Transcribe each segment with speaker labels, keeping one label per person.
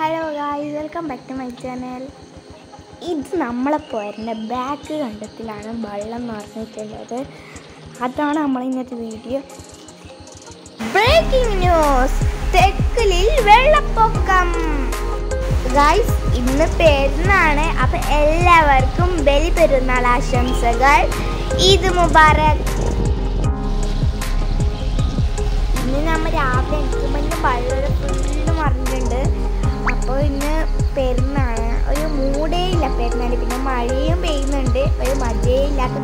Speaker 1: Hello guys welcome back to my channel ഇത് നമ്മളെ പോരന്റെ back കണ്ടത്തിലാണ് വെള്ളം നിറഞ്ഞിട്ടുള്ളത്. അതാണ് നമ്മൾ ഇന്നത്തെ വീഡിയോ ബ്രേക്കിംഗ് ന്യൂസ് തെക്കലിൽ വെള്ളപ്പൊക്കം. ഗായ്സ് ഇന്ന് പെരുന്നാണ് അപ്പം എല്ലാവർക്കും ബലി പെരുന്നാൾ ആശംസകൾ. ഈദ് മുബാറക്. ഇന്ന് നമ്മൾ രാവിലെ എണീക്കുമ്പോൾ വെള്ളം പെയ്യുന്നുണ്ട് ഒരു മജയേ ഇല്ലാത്ത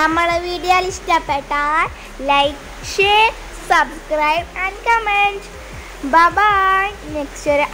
Speaker 1: നമ്മളെ വീഡിയോ ഇഷ്ടപ്പെട്ടാൽ like share subscribe and comment bye next ഒരു